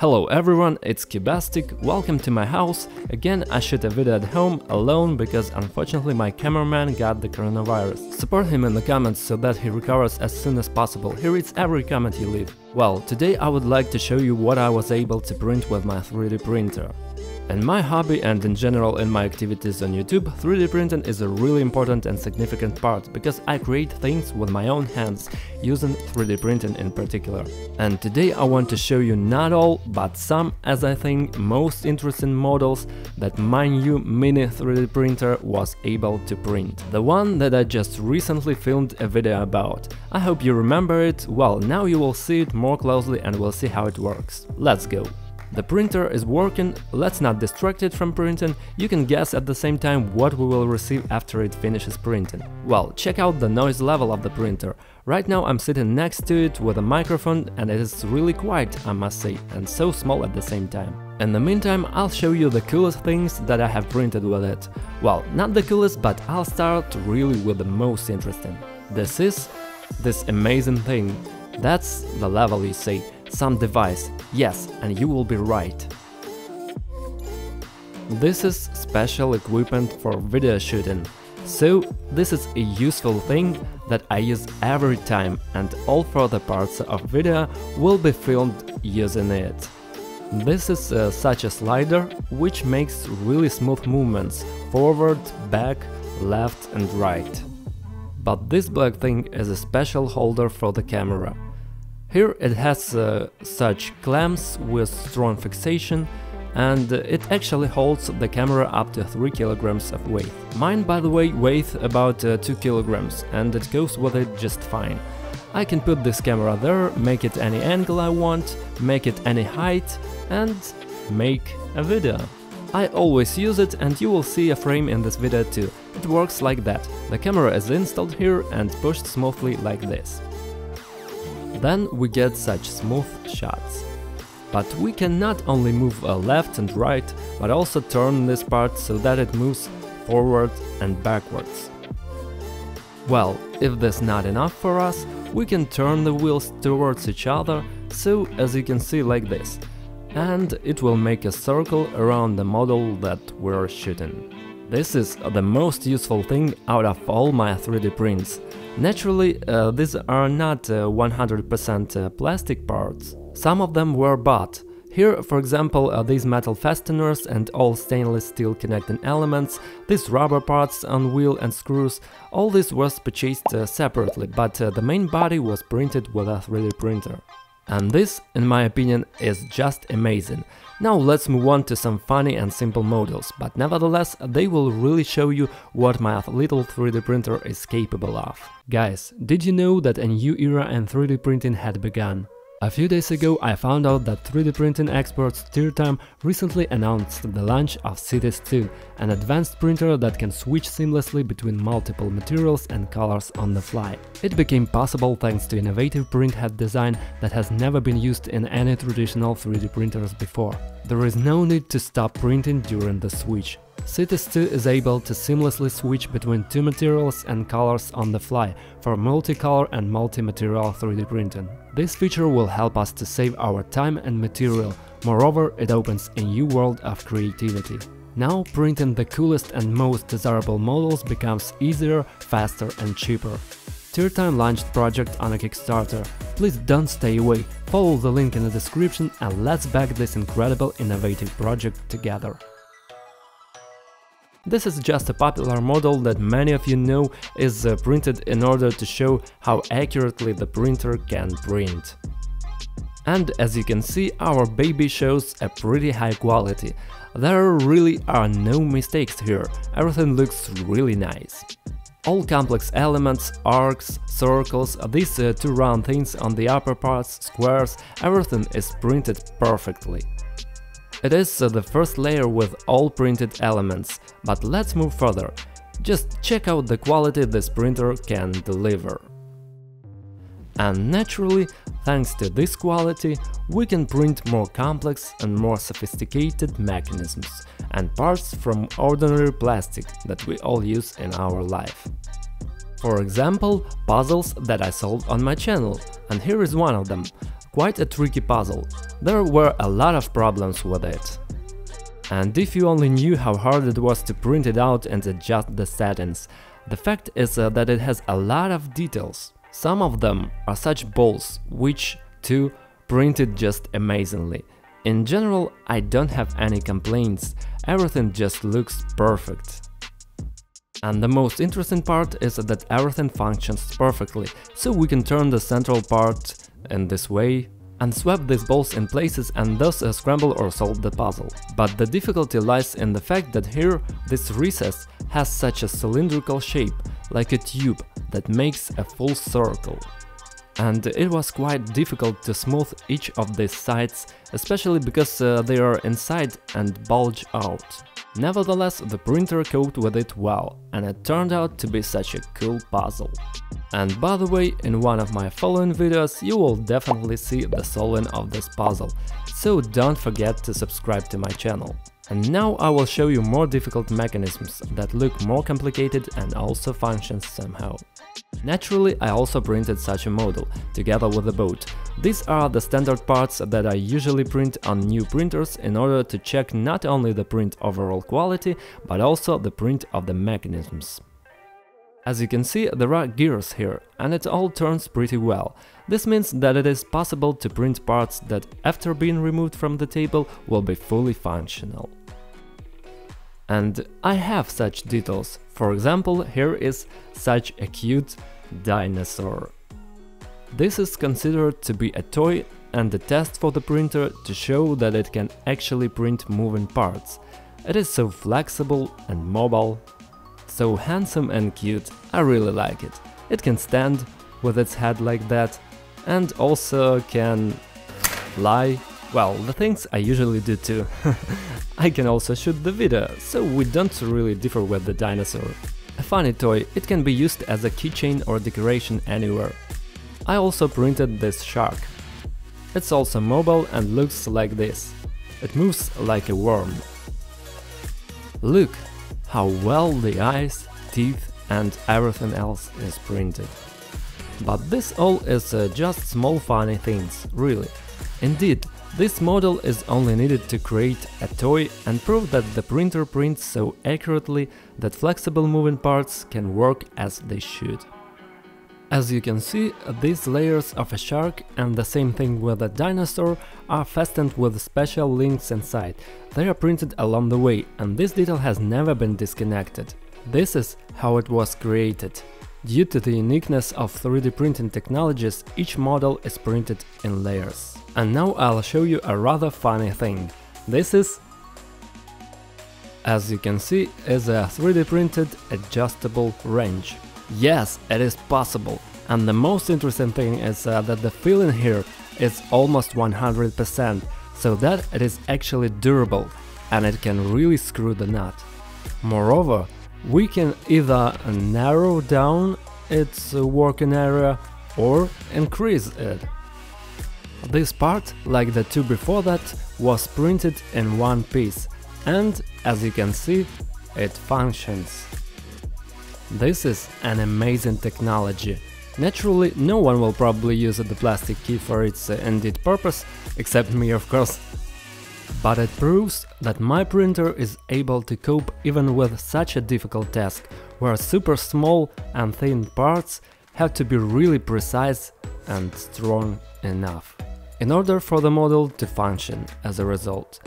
Hello everyone, it's Cubastic, welcome to my house. Again, I shoot a video at home alone because unfortunately my cameraman got the coronavirus. Support him in the comments so that he recovers as soon as possible, he reads every comment you leave. Well, today I would like to show you what I was able to print with my 3D printer. In my hobby and in general in my activities on YouTube, 3D printing is a really important and significant part because I create things with my own hands, using 3D printing in particular. And today I want to show you not all, but some, as I think, most interesting models that my new mini 3D printer was able to print. The one that I just recently filmed a video about. I hope you remember it, well now you will see it more closely and we'll see how it works. Let's go! The printer is working, let's not distract it from printing, you can guess at the same time what we will receive after it finishes printing. Well, check out the noise level of the printer. Right now I'm sitting next to it with a microphone and it is really quiet, I must say, and so small at the same time. In the meantime, I'll show you the coolest things that I have printed with it. Well, not the coolest, but I'll start really with the most interesting. This is this amazing thing. That's the level you say some device. Yes, and you will be right. This is special equipment for video shooting. So this is a useful thing that I use every time and all further parts of video will be filmed using it. This is uh, such a slider which makes really smooth movements forward, back, left and right. But this black thing is a special holder for the camera. Here it has uh, such clamps with strong fixation and it actually holds the camera up to 3 kilograms of weight. Mine, by the way, weighs about uh, 2 kilograms and it goes with it just fine. I can put this camera there, make it any angle I want, make it any height and make a video. I always use it and you will see a frame in this video too. It works like that. The camera is installed here and pushed smoothly like this. Then we get such smooth shots. But we can not only move uh, left and right, but also turn this part so that it moves forward and backwards. Well, if this not enough for us, we can turn the wheels towards each other, so as you can see like this, and it will make a circle around the model that we're shooting. This is the most useful thing out of all my 3D prints, Naturally, uh, these are not 100% uh, uh, plastic parts. Some of them were bought. Here, for example, these metal fasteners and all stainless steel connecting elements, these rubber parts on wheel and screws, all this was purchased uh, separately, but uh, the main body was printed with a 3D printer. And this, in my opinion, is just amazing. Now let's move on to some funny and simple models, but nevertheless they will really show you what my little 3D printer is capable of. Guys, did you know that a new era in 3D printing had begun? A few days ago I found out that 3D printing expert Tiertime recently announced the launch of Cetus 2, an advanced printer that can switch seamlessly between multiple materials and colors on the fly. It became possible thanks to innovative printhead design that has never been used in any traditional 3D printers before. There is no need to stop printing during the switch. Cetus 2 is able to seamlessly switch between two materials and colors on the fly for multicolor and multi-material 3D printing. This feature will help us to save our time and material, moreover it opens a new world of creativity. Now printing the coolest and most desirable models becomes easier, faster and cheaper. Tiertime launched project on a Kickstarter. Please don't stay away, follow the link in the description and let's back this incredible innovative project together. This is just a popular model that many of you know is uh, printed in order to show how accurately the printer can print. And as you can see, our baby shows a pretty high quality. There really are no mistakes here, everything looks really nice. All complex elements, arcs, circles, these uh, two round things on the upper parts, squares, everything is printed perfectly. It is uh, the first layer with all printed elements, but let's move further. Just check out the quality this printer can deliver. And naturally, thanks to this quality, we can print more complex and more sophisticated mechanisms and parts from ordinary plastic that we all use in our life. For example, puzzles that I solved on my channel, and here is one of them. Quite a tricky puzzle, there were a lot of problems with it. And if you only knew how hard it was to print it out and adjust the settings, the fact is uh, that it has a lot of details. Some of them are such balls, which, too, printed just amazingly. In general, I don't have any complaints, everything just looks perfect. And the most interesting part is that everything functions perfectly, so we can turn the central part in this way and swap these balls in places and thus uh, scramble or solve the puzzle. But the difficulty lies in the fact that here this recess has such a cylindrical shape, like a tube, that makes a full circle. And it was quite difficult to smooth each of these sides, especially because uh, they are inside and bulge out. Nevertheless, the printer coped with it well, and it turned out to be such a cool puzzle. And by the way, in one of my following videos you will definitely see the solving of this puzzle, so don't forget to subscribe to my channel. And now I will show you more difficult mechanisms that look more complicated and also function somehow. Naturally, I also printed such a model, together with the boat. These are the standard parts that I usually print on new printers in order to check not only the print overall quality, but also the print of the mechanisms. As you can see, there are gears here, and it all turns pretty well. This means that it is possible to print parts that, after being removed from the table, will be fully functional. And I have such details. For example, here is such a cute dinosaur. This is considered to be a toy and a test for the printer to show that it can actually print moving parts. It is so flexible and mobile, so handsome and cute, I really like it. It can stand with its head like that and also can fly well, the things I usually do too. I can also shoot the video, so we don't really differ with the dinosaur. A funny toy, it can be used as a keychain or decoration anywhere. I also printed this shark. It's also mobile and looks like this. It moves like a worm. Look how well the eyes, teeth and everything else is printed. But this all is uh, just small funny things, really. Indeed, this model is only needed to create a toy and prove that the printer prints so accurately that flexible moving parts can work as they should. As you can see, these layers of a shark and the same thing with a dinosaur are fastened with special links inside. They are printed along the way and this detail has never been disconnected. This is how it was created. Due to the uniqueness of 3D printing technologies, each model is printed in layers. And now I'll show you a rather funny thing. This is, as you can see, is a 3D printed adjustable wrench. Yes, it is possible. And the most interesting thing is uh, that the feeling here is almost 100%, so that it is actually durable and it can really screw the nut. Moreover, we can either narrow down its working area or increase it. This part, like the two before that, was printed in one piece and, as you can see, it functions. This is an amazing technology. Naturally, no one will probably use the plastic key for its uh, intended purpose, except me of course. But it proves that my printer is able to cope even with such a difficult task, where super small and thin parts have to be really precise and strong enough, in order for the model to function as a result.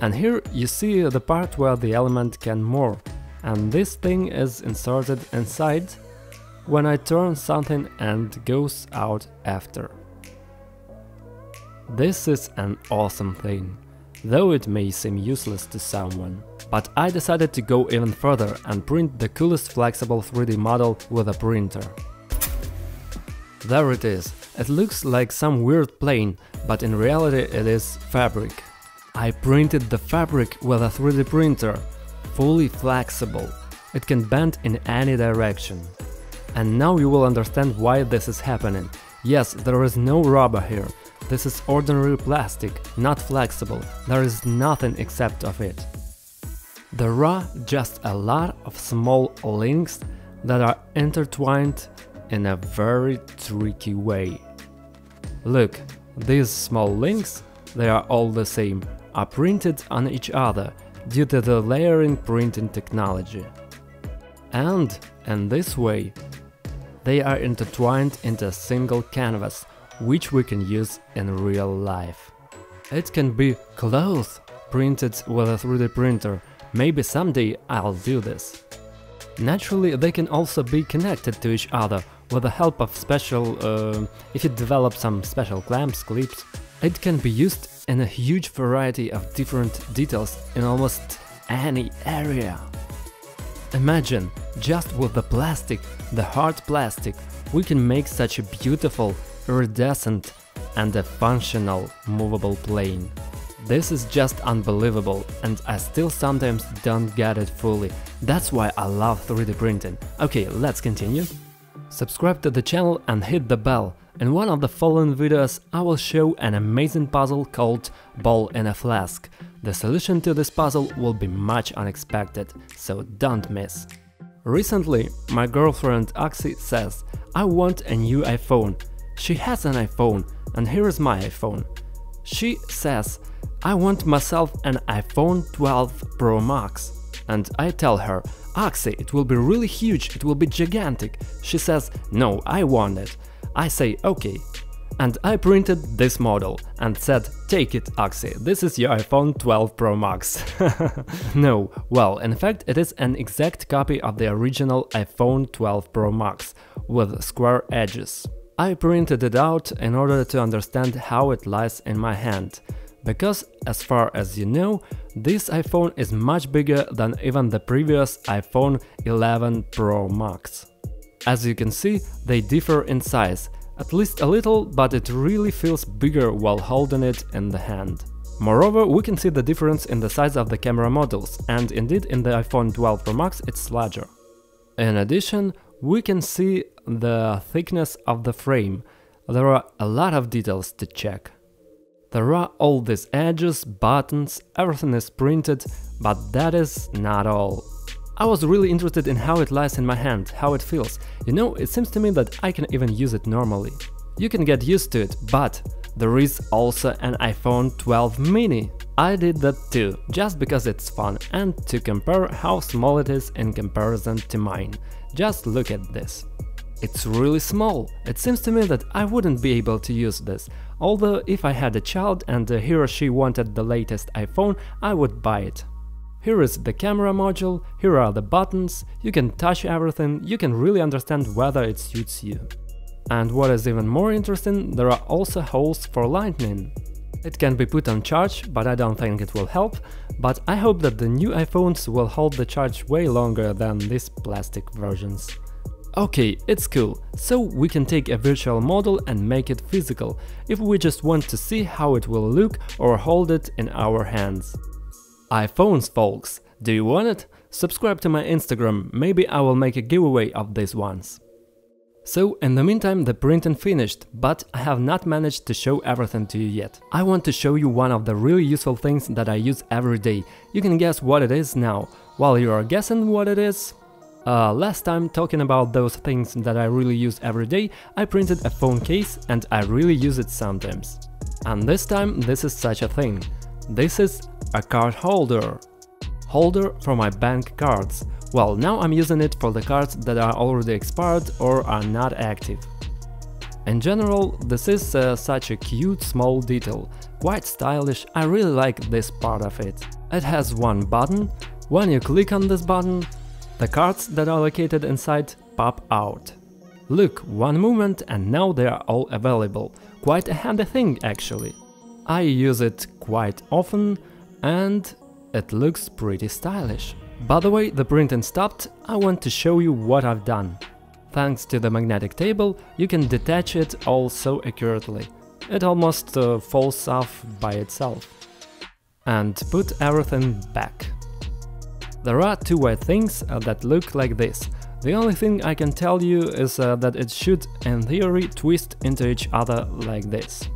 And here you see the part where the element can more, and this thing is inserted inside when I turn something and goes out after. This is an awesome thing though it may seem useless to someone. But I decided to go even further and print the coolest flexible 3D model with a printer. There it is. It looks like some weird plane, but in reality it is fabric. I printed the fabric with a 3D printer, fully flexible. It can bend in any direction. And now you will understand why this is happening. Yes, there is no rubber here, this is ordinary plastic, not flexible, there is nothing except of it. There are just a lot of small links that are intertwined in a very tricky way. Look, These small links, they are all the same, are printed on each other due to the layering printing technology. And, in this way, they are intertwined into a single canvas, which we can use in real life. It can be clothes printed with a 3D printer, maybe someday I'll do this. Naturally, they can also be connected to each other with the help of special, uh, if you develop some special clamps, clips. It can be used in a huge variety of different details in almost any area. Imagine, just with the plastic, the hard plastic, we can make such a beautiful, iridescent and a functional movable plane. This is just unbelievable and I still sometimes don't get it fully, that's why I love 3D printing. Okay, let's continue. Subscribe to the channel and hit the bell. In one of the following videos I will show an amazing puzzle called Ball in a Flask. The solution to this puzzle will be much unexpected, so don't miss. Recently, my girlfriend Oxy says, I want a new iPhone. She has an iPhone, and here is my iPhone. She says, I want myself an iPhone 12 Pro Max. And I tell her, Oxy, it will be really huge, it will be gigantic. She says, no, I want it. I say, okay. And I printed this model and said, take it, Oxy, this is your iPhone 12 Pro Max. no, well, in fact it is an exact copy of the original iPhone 12 Pro Max, with square edges. I printed it out in order to understand how it lies in my hand. Because, as far as you know, this iPhone is much bigger than even the previous iPhone 11 Pro Max. As you can see, they differ in size, at least a little, but it really feels bigger while holding it in the hand. Moreover, we can see the difference in the size of the camera modules, and indeed in the iPhone 12 Pro Max it's larger. In addition, we can see the thickness of the frame. There are a lot of details to check. There are all these edges, buttons, everything is printed, but that is not all. I was really interested in how it lies in my hand, how it feels. You know, it seems to me that I can even use it normally. You can get used to it, but there is also an iPhone 12 mini. I did that too, just because it's fun and to compare how small it is in comparison to mine. Just look at this. It's really small. It seems to me that I wouldn't be able to use this, although if I had a child and he or she wanted the latest iPhone, I would buy it. Here is the camera module, here are the buttons, you can touch everything, you can really understand whether it suits you. And what is even more interesting, there are also holes for lightning. It can be put on charge, but I don't think it will help, but I hope that the new iPhones will hold the charge way longer than these plastic versions. Okay, it's cool, so we can take a virtual model and make it physical, if we just want to see how it will look or hold it in our hands. iPhones folks, do you want it? Subscribe to my Instagram, maybe I will make a giveaway of these ones. So, in the meantime, the printing finished, but I have not managed to show everything to you yet. I want to show you one of the really useful things that I use every day. You can guess what it is now. While you are guessing what it is, uh, last time talking about those things that I really use every day, I printed a phone case and I really use it sometimes. And this time this is such a thing. This is a card holder. Holder for my bank cards. Well, now I'm using it for the cards that are already expired or are not active. In general, this is uh, such a cute small detail, quite stylish, I really like this part of it. It has one button, when you click on this button, the cards that are located inside pop out. Look, one movement and now they are all available. Quite a handy thing actually. I use it quite often and it looks pretty stylish. By the way, the printing stopped, I want to show you what I've done. Thanks to the magnetic table, you can detach it all so accurately. It almost uh, falls off by itself. And put everything back. There are two white things uh, that look like this. The only thing I can tell you is uh, that it should, in theory, twist into each other like this.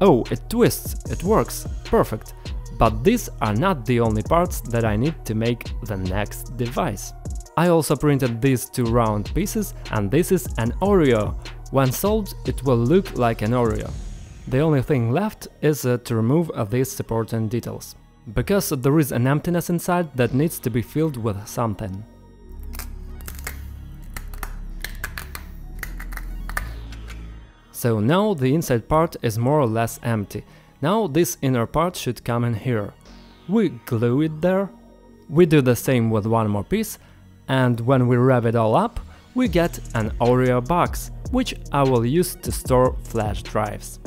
Oh, it twists, it works, perfect. But these are not the only parts that I need to make the next device. I also printed these two round pieces and this is an Oreo. When solved, it will look like an Oreo. The only thing left is uh, to remove uh, these supporting details, because there is an emptiness inside that needs to be filled with something. So now the inside part is more or less empty. Now this inner part should come in here. We glue it there. We do the same with one more piece, and when we wrap it all up, we get an Oreo box, which I will use to store flash drives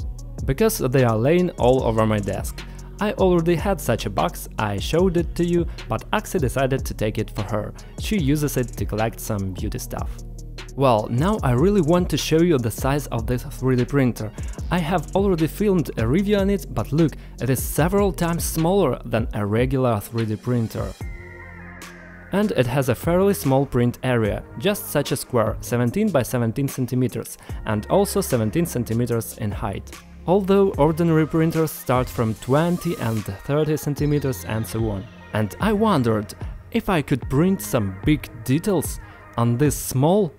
because they are laying all over my desk. I already had such a box, I showed it to you, but Axie decided to take it for her. She uses it to collect some beauty stuff. Well, now I really want to show you the size of this 3D printer. I have already filmed a review on it, but look, it is several times smaller than a regular 3D printer. And it has a fairly small print area, just such a square, 17 by 17 centimeters, and also 17 centimeters in height although ordinary printers start from 20 and 30 centimeters and so on. And I wondered if I could print some big details on this small,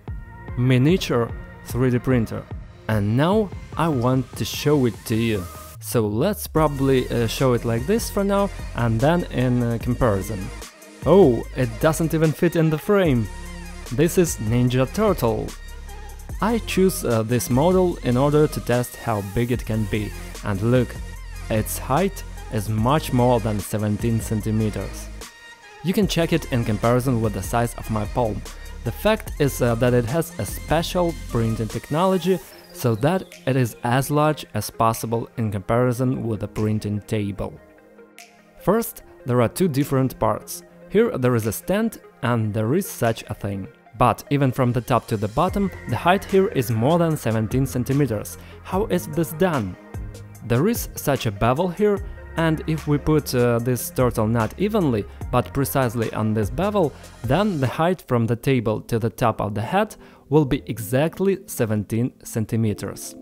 miniature 3D printer. And now I want to show it to you. So let's probably uh, show it like this for now and then in uh, comparison. Oh, it doesn't even fit in the frame. This is Ninja Turtle. I choose uh, this model in order to test how big it can be, and look, its height is much more than 17 centimeters. You can check it in comparison with the size of my palm. The fact is uh, that it has a special printing technology so that it is as large as possible in comparison with a printing table. First, there are two different parts. Here there is a stand and there is such a thing. But even from the top to the bottom, the height here is more than 17 centimeters. How is this done? There is such a bevel here, and if we put uh, this turtle not evenly, but precisely on this bevel, then the height from the table to the top of the head will be exactly 17 centimeters.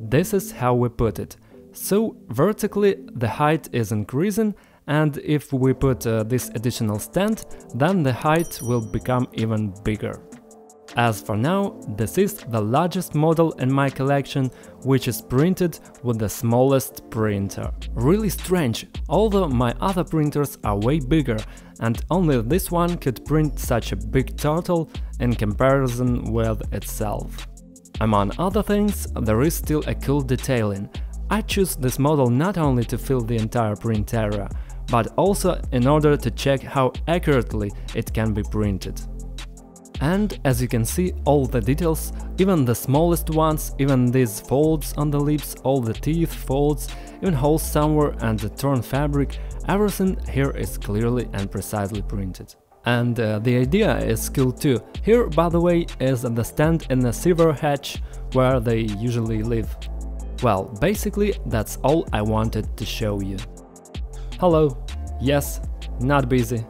This is how we put it. So vertically the height is increasing and if we put uh, this additional stand, then the height will become even bigger. As for now, this is the largest model in my collection, which is printed with the smallest printer. Really strange, although my other printers are way bigger, and only this one could print such a big turtle in comparison with itself. Among other things, there is still a cool detailing. I choose this model not only to fill the entire print area, but also in order to check how accurately it can be printed. And as you can see, all the details, even the smallest ones, even these folds on the lips, all the teeth, folds, even holes somewhere and the torn fabric, everything here is clearly and precisely printed. And uh, the idea is cool too. Here, by the way, is the stand in the silver hatch, where they usually live. Well, basically, that's all I wanted to show you. Hello. Yes, not busy.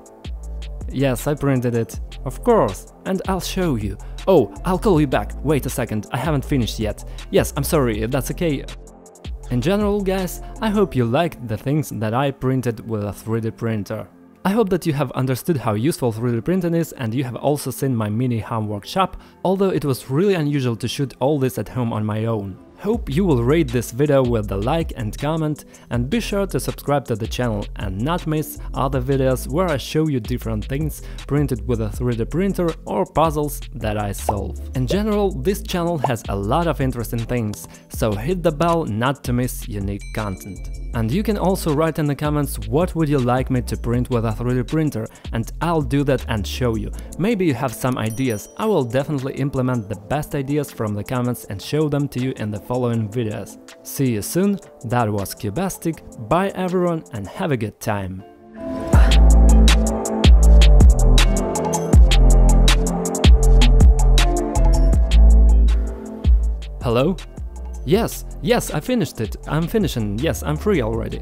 Yes, I printed it. Of course, and I'll show you. Oh, I'll call you back. Wait a second, I haven't finished yet. Yes, I'm sorry, that's okay. In general, guys, I hope you liked the things that I printed with a 3D printer. I hope that you have understood how useful 3D printing is and you have also seen my mini home workshop, although it was really unusual to shoot all this at home on my own. Hope you will rate this video with a like and comment and be sure to subscribe to the channel and not miss other videos where I show you different things printed with a 3D printer or puzzles that I solve. In general, this channel has a lot of interesting things, so hit the bell not to miss unique content. And you can also write in the comments what would you like me to print with a 3D printer and I'll do that and show you. Maybe you have some ideas, I will definitely implement the best ideas from the comments and show them to you in the following videos. See you soon, that was Cubastic, bye everyone and have a good time. Hello? Yes, yes, I finished it. I'm finishing. Yes, I'm free already.